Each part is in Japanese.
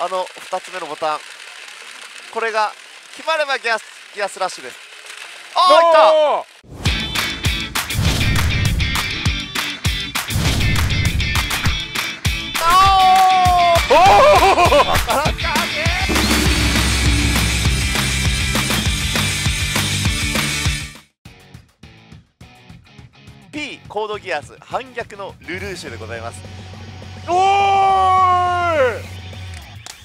あの2つ目のボタン。これが決まればギアスギアスラッシュです。ああいった！コードギアス反逆のルルーシュでございます。おー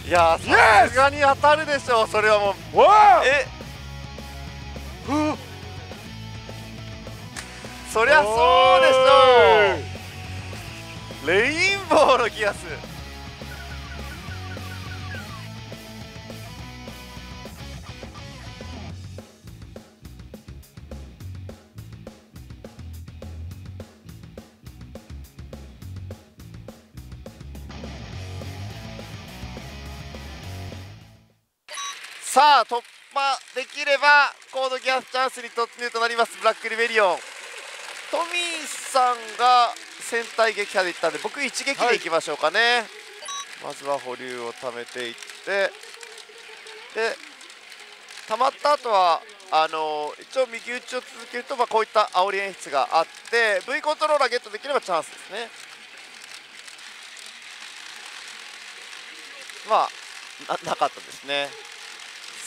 いやーさすがに当たるでしょうそれはもう。わあえ？ふう。そりゃそうでしょう。レインボーのギアスさあ突破できればコードギアスチャンスに突入となります。ブラックリベリオン。トミーさんが戦隊撃破でいったんで僕一撃でいきましょうかね、まずは保留を貯めていって。で溜まった後はあの一応右打ちを続けると、まあ、こういった煽り演出があって V コントローラーゲットできればチャンスですね。まあなかったですね。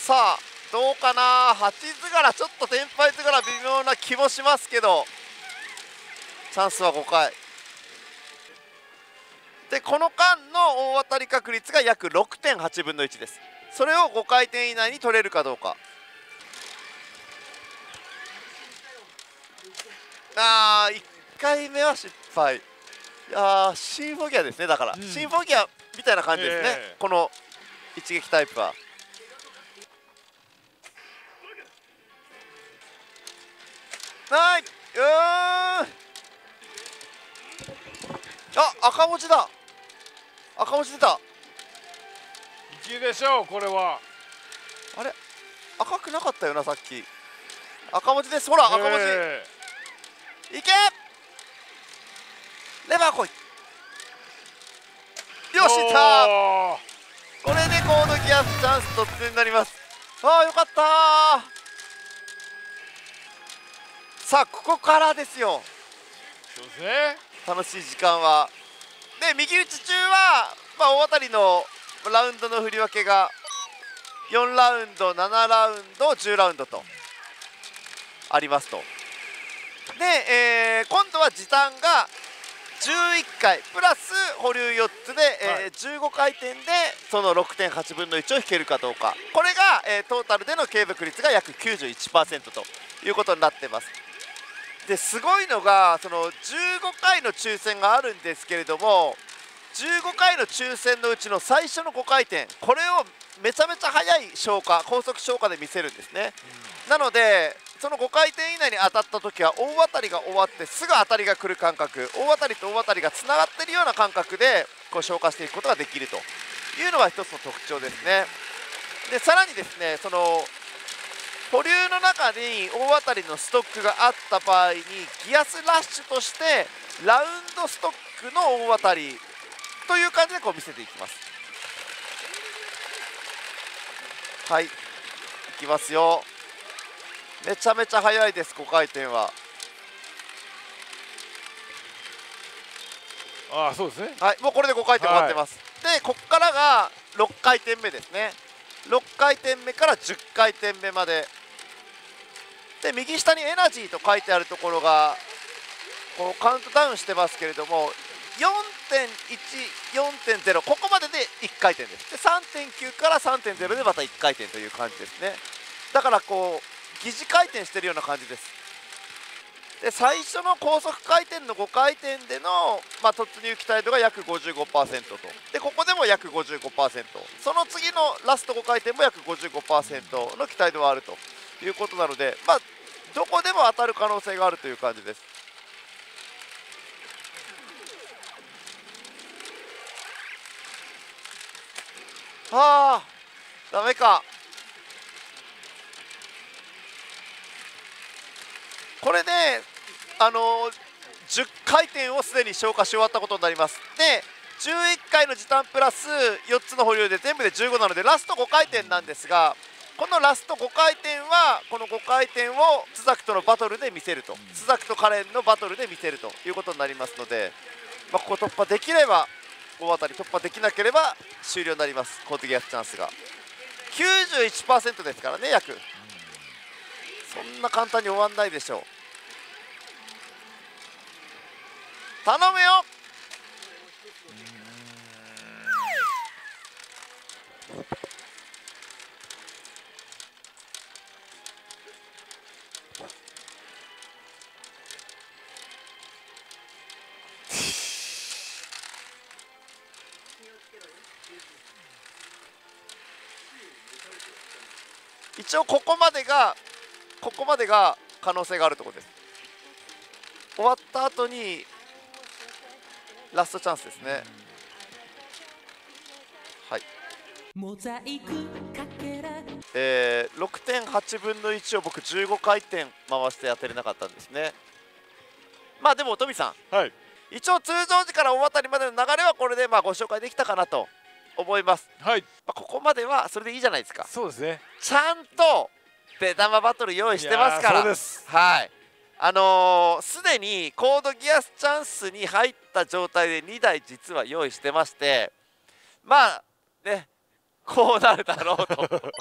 さあどうかな？8図柄ちょっと天敗図柄微妙な気もしますけど。チャンスは5回。でこの間の大当たり確率が約6.8分の1です。それを5回転以内に取れるかどうか。あー1回目は失敗。いやーシンフォギアですねだから、うん。シンフォギアみたいな感じですね、ええ。この一撃タイプははい。うーん。あ赤文字だ。赤文字出た。いきでしょうこれは。あれ？赤くなかったよなさっき。赤文字です。ほら赤文字え。いけ！レバー来い。よしいったこれでコードギアスチャンス突入になります。ああよかったさあここからですよ。そうですね。楽しい時間は。で右打ち中は、まあ、大当たりのラウンドの振り分けが4ラウンド7ラウンド10ラウンドとありますと。で、えー今度は時短が11回プラス保留4つで、えー15回転でその6.8分の1を引けるかどうか。これが、えートータルでの継続率が約91%ということになってますですごいのがその15回の抽選があるんですけれども15回の抽選のうちの最初の5回転これをめちゃめちゃ速い消化高速消化で見せるんですね、なのでその5回転以内に当たった時は大当たりが終わってすぐ当たりが来る感覚大当たりと大当たりがつながっているような感覚でこう消化していくことができるというのが一つの特徴ですね。でさらにですねその保留の中に大当たりのストックがあった場合にギアスラッシュとしてラウンドストックの大当たりという感じでこう見せていきます。はい。いきますよ。めちゃめちゃ速いです5回転は。ああそうですね。はい。もうこれで5回転終わってます、でこっからが6回転目ですね6回転目から10回転目まで。で右下にエナジーと書いてあるところがこうカウントダウンしてますけれども4.1、4.0ここまでで1回転です。で3.9から3.0でまた1回転という感じですね。だからこう疑似回転してるような感じです。で最初の高速回転の5回転での、まあ、突入期待度が約55%と。でここでも約55%その次のラスト5回転も約55%の期待度はあると。いうことなので、まあ、どこでも当たる可能性があるという感じです。はあダメか。これであの10回転をすでに消化し終わったことになります。で11回の時短プラス4つの保留で全部で15なのでラスト5回転なんですがこのラスト5回転はこの5回転を津崎とのバトルで見せると。津崎とカレンのバトルで見せるということになりますので、まあ、ここ突破できれば大当たり突破できなければ終了になります。コートギアスチャンスが。91%ですからね約。そんな簡単に終わんないでしょう頼むよ。一応ここまでがここまでが可能性があるところです。終わった後にラストチャンスですね。はい。えー、6.8分の1を僕15回転回して当てれなかったんですね。まあでも富さん。はい。一応通常時から大当たりまでの流れはこれでまあご紹介できたかなと思います、はい。まあ、ここまではそれでいいじゃないですか。そうですね。ちゃんと出玉バトル用意してますから。そうです。はいあのーすでにコードギアスチャンスに入った状態で2台実は用意してましてまあねこうなるだろうと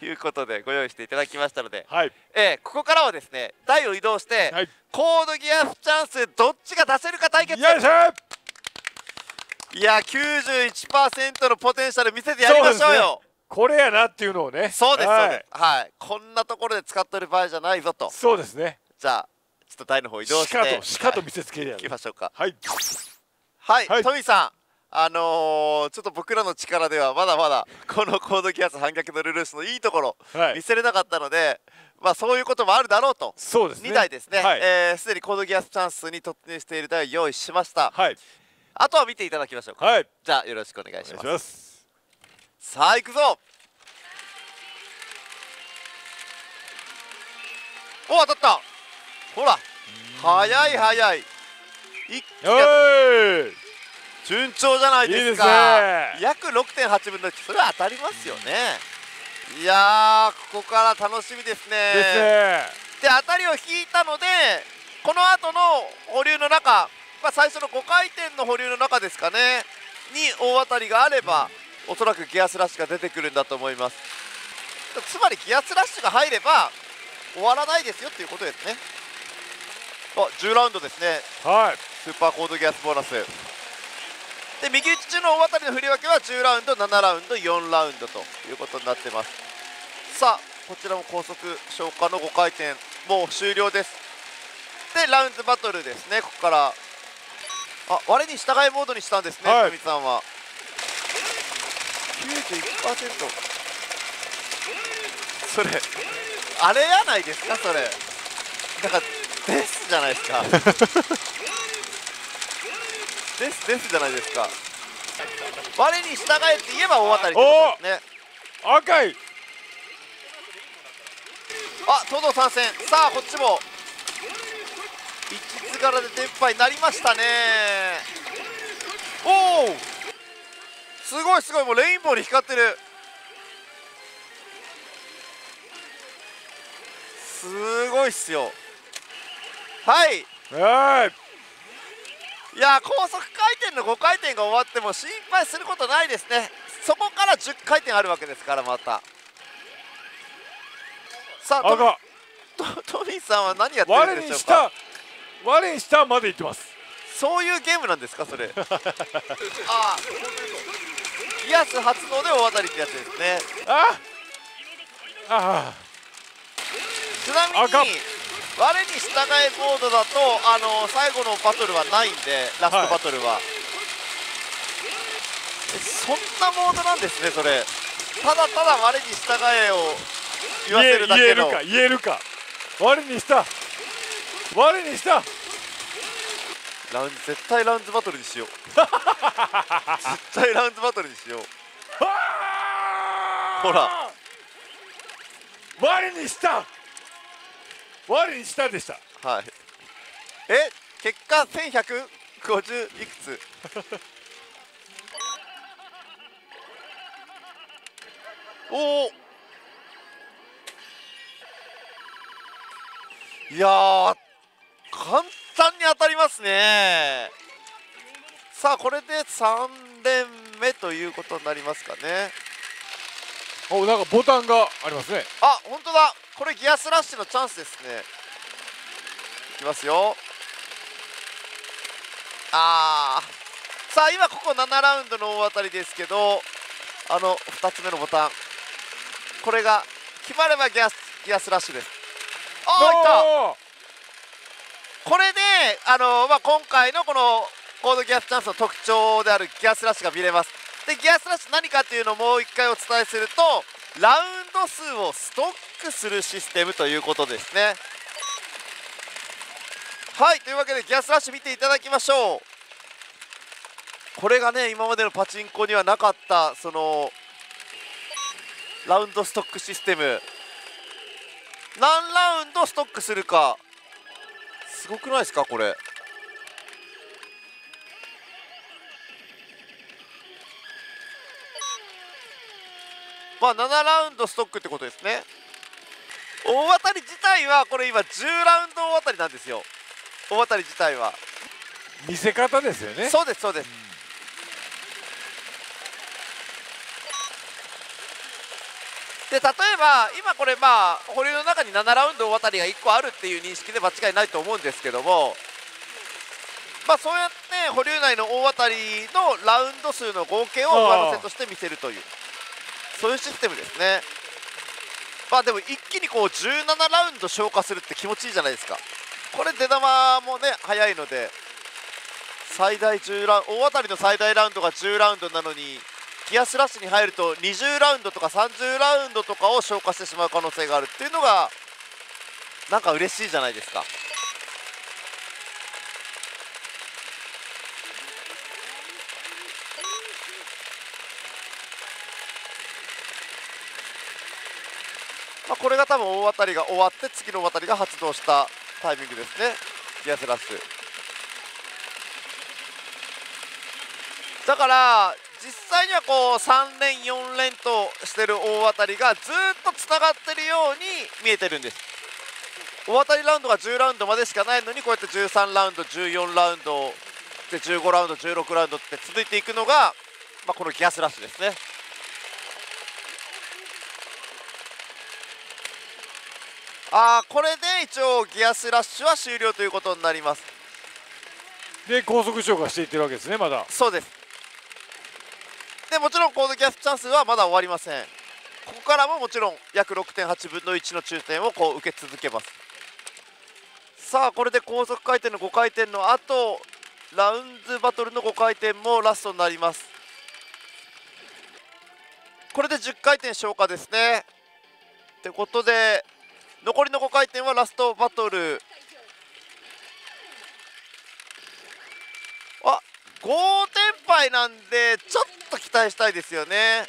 いうことでご用意していただきましたので、はい。えーここからはですね台を移動して、はい。コードギアスチャンスどっちが出せるか対決。いや91%のポテンシャル見せてやりましょうよこれやなっていうのをね。そうです、はいそうです。はい。こんなところで使ってる場合じゃないぞと。そうですね。じゃあ、ちょっと台の方移動しして。しかとはい見せつけるや行きましょうか。はい。はい、はい。トミーさん。あのーちょっと僕らの力ではまだまだこのコードギアス反逆のルルースのいいところはい。見せれなかったので、まあそういうこともあるだろうと。そうですね。2台ですね、はい。えーすでにコードギアスチャンスに突入している台を用意しました。はい。あとは見ていただきましょうか。はい。じゃあよろしくお願いお願いしますさあ行くぞ。お当たった。ほら。早い早い。一気順調じゃないですか。いいですね。約6.8分の1それは当たりますよね。いやーここから楽しみですね。ですね。で当たりを引いたのでこの後の保留の中、まあ、最初の5回転の保留の中ですかね。に大当たりがあれば、おそらくギアスラッシュが出てくるんだと思います。つまりギアスラッシュが入れば終わらないですよっていうことですね。あ10ラウンドですね。はい。スーパーコードギアスボーナス。で右打ち中の大当たりの振り分けは10ラウンド7ラウンド4ラウンドということになってます。さあこちらも高速消化の5回転。もう終了です。でラウンズバトルですねここから。あ我に従いモードにしたんですねはい。富さんは。91%それあれやないですかそれ。なんかですじゃないですか。ですですじゃないですか。我に従えって言えば大当たりですね。赤い。あ東堂参戦さあこっちも。一津柄で連敗になりましたね。おおすごいすごいもうレインボーに光ってる。すごいっすよ。はい。はい。いやー高速回転の5回転が終わっても心配することないですね。そこから10回転あるわけですからまた。さあトトトミーさんは何やってる我んでしょうか？にした我にしたまで言ってます。そういうゲームなんですかそれ？あ あギアス発動で大当たりってやつですね。ああちなみに赤。我に従えモードだとあの最後のバトルはないんでラストバトルは、えそんなモードなんですねそれ。ただただ我に従えを言わせるだけの。言えるか言えるか。我にした。我にしたラン絶対ラウンズバトルにしよう。絶対ラウンズバトルにしよう。ほら。我にした。我にしたでした。はい。え結果1150いくつ？おおいやー簡単単に当たりますね。さあこれで3連目ということになりますかね。おなんかボタンがありますね。あ本当だ。これギアスラッシュのチャンスですね。いきますよ。あー。さあ今ここ7ラウンドの大当たりですけどあの2つ目のボタン。これが決まればギアスギアスラッシュです。ああいったこれであの、まあ、今回のこのコードギアスチャンスの特徴であるギアスラッシュが見れます。でギアスラッシュ何かっていうのをもう一回お伝えするとラウンド数をストックするシステムということですね。はいというわけでギアスラッシュ見ていただきましょう。これがね今までのパチンコにはなかったそのラウンドストックシステム。何ラウンドストックするか。すごくないですかこれ。まあ7ラウンドストックってことですね。大当たり自体はこれ今10ラウンド大当たりなんですよ。大当たり自体は。見せ方ですよね。そうですそうですで例えば今これまあ保留の中に7ラウンド大当たりが1個あるっていう認識で間違いないと思うんですけどもまあそうやって保留内の大当たりのラウンド数の合計を上乗せとして見せるというそういうシステムですね。まあでも一気にこう17ラウンド消化するって気持ちいいじゃないですか。これ出玉もね早いので最大10ラウンド大当たりの最大ラウンドが10ラウンドなのにギアスラッシュに入ると20ラウンドとか30ラウンドとかを消化してしまう可能性があるっていうのがなんか嬉しいじゃないですか。まあ、これが多分大当たりが終わって次の大当たりが発動したタイミングですね。ギアスラッシュ。だから実際にはこう3連4連としてる大当たりがずっとつながってるように見えてるんです。大当たりラウンドが10ラウンドまでしかないのにこうやって13ラウンド14ラウンドで15ラウンド16ラウンドって続いていくのが、まあ、このギアスラッシュですね。あーこれで一応ギアスラッシュは終了ということになります。で高速消化していってるわけですねまだ。そうですでもちろんコードギャスチャンスはまだ終わりません。ここからももちろん約6.8分の1の中点をこう受け続けます。さあこれで高速回転の5回転の後ラウンズバトルの5回転もラストになります。これで10回転消化ですね。ってことで残りの5回転はラストバトル。あ5点杯なんでちょっと待したいですよね。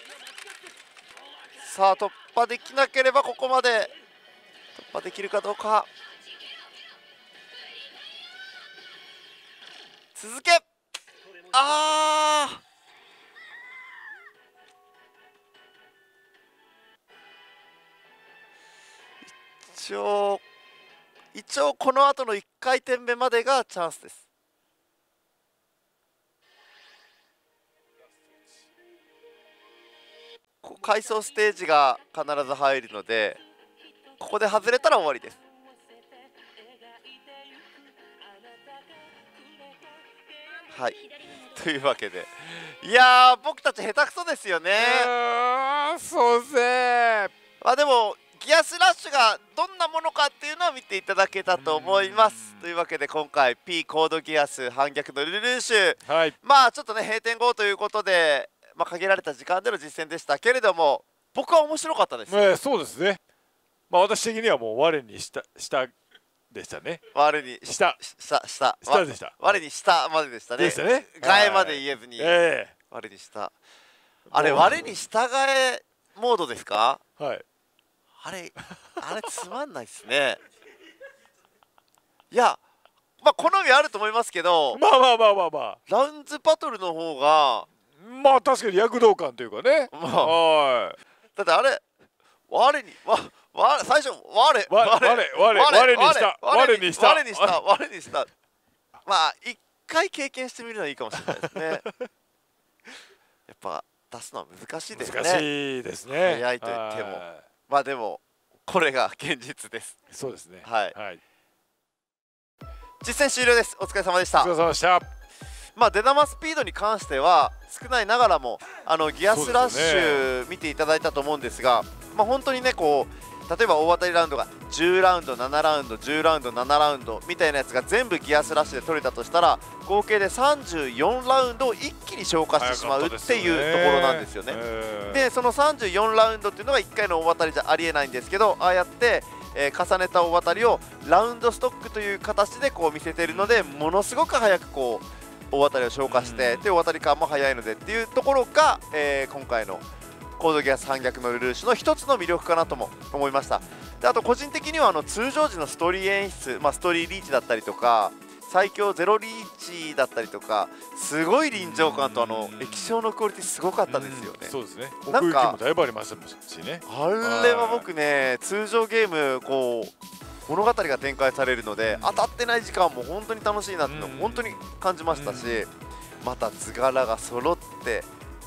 さあ突破できなければここまで突破できるかどうか。続け。あー。一応一応この後の1回転目までがチャンスです。こう回送ステージが必ず入るのでここで外れたら終わりです。はい。というわけで。いやー僕たち下手くそですよね。そうですねまあでもギアスラッシュがどんなものかっていうのを見ていただけたと思います。というわけで今回 P コードギアス反逆のルルーシュ。はい。まあちょっとね閉店後ということで、まあ、限られた時間での実践でしたけれども僕は面白かったです、えーそうですね。まあ私的にはもう我にしたしたでしたね。我にしした下下下でした。我に下まででしたね。でしたね。替えまで言えずに。え我に下あれ我に従えモードですか？えはい。あれあれつまんないっすね。いやまあ好みあると思いますけど。まあまあまあまあまあ。ラウンズバトルの方がまあ確かに躍動感というかね。まあ。はい。だってあれ我にわ我最初我我我我我にした。我にした。我にした我にした。まあ一回経験してみるのはいいかもしれないですね。やっぱ出すのは難しいですね。難しいですね。早いと言っても。はまあでもこれが現実です。いそうですね。はい。はい。実践終了です。お疲れ様でした。お疲れ様でしたまあ出玉スピードに関しては少ないながらもあのギアスラッシュ見ていただいたと思うんですがまあ本当にねこう例えば大当たりラウンドが10ラウンド7ラウンド10ラウンド7ラウンドみたいなやつが全部ギアスラッシュで取れたとしたら合計で34ラウンドを一気に消化してしまうっていうところなんですよね。でその34ラウンドっていうのが1回の大当たりじゃありえないんですけどああやって、えー重ねた大当たりをラウンドストックという形でこう見せているのでものすごく早くこう大当たりを消化して、うん。で大当たり感も早いのでっていうところが、えー今回のコードギアス反逆のルルーシュの一つの魅力かなとも思いました。であと個人的にはあの通常時のストーリー演出、まあ、ストーリーリーチだったりとか最強ゼロリーチだったりとかすごい臨場感とあのうん。液晶のクオリティすごかったですよね。うん。そうですね。奥なんかだいぶありましたしね。あれは僕ね通常ゲームこう物語が展開されるので当たってない時間も本当に楽しいなって本当に感じましたしうまた図柄が揃って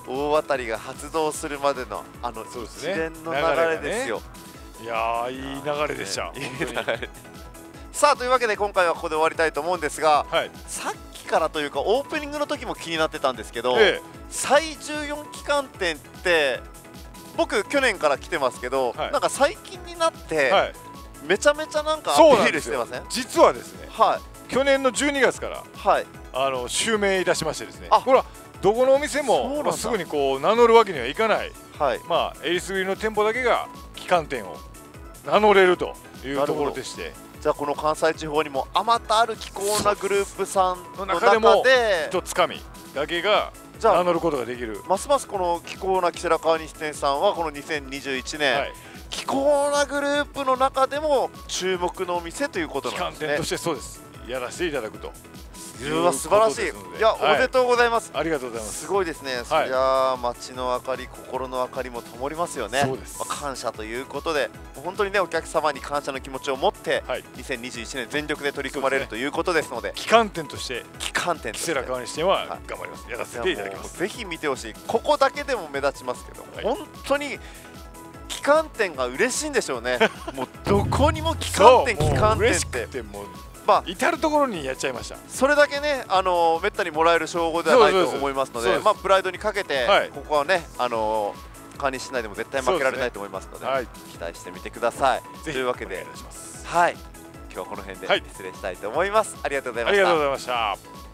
大当たりが発動するまでのあの一連の流れですよ。いやーいい流れでした。いい流れ。さあというわけで今回はここで終わりたいと思うんですがはい。さっきからというかオープニングの時も気になってたんですけど、え最14期間店って僕去年から来てますけど、はい。なんか最近になって、えはいめちゃめちゃなんかアそうピーなんですよ。ルしてません？実はですねはい。去年の12月からはい。あの襲名いたしましてですね。あ。これはどこのお店もまあすぐにこう名乗るわけにはいかない。はい。まあえりすぐりの店舗だけが旗艦店を名乗れるというところでして。じゃあこの関西地方にもあまたある気候なグループさんのの中中でもで一つかみだけが名乗ることができる。ますますこの気候なキセラ川西店さんはこの2021年、はい気候なグループの中でも注目のお店ということ旗なんですね。としてそうです。やらせていただくと。いや素晴らしい。いや、はい。おめでとうございます。ありがとうございます。すごいですね、そりゃあ街の明かり心の明かりも灯りますよね。そうです。まあ感謝ということで本当にねお客様に感謝の気持ちを持って、はい。2021年全力で取り組まれるということですので。旗艦店として期間店として。キセラ川西店ははい。頑張ります。やらせていただきます。ぜひ見てほしい。ここだけでも目立ちますけど、はい。本当に旗艦店が嬉しいんでしょうね。もうどこにも旗艦店旗艦店って。まあ至る所にやっちゃいました。それだけねあのめったにもらえる称号ではないと思いますのでまあプライドにかけて、はい。ここはねあの川西市内でも絶対負けられないと思いますのではい。期待してみてください。というわけではい。今日はこの辺ではい。失礼したいと思います、ありがとうございまありがとうしたございました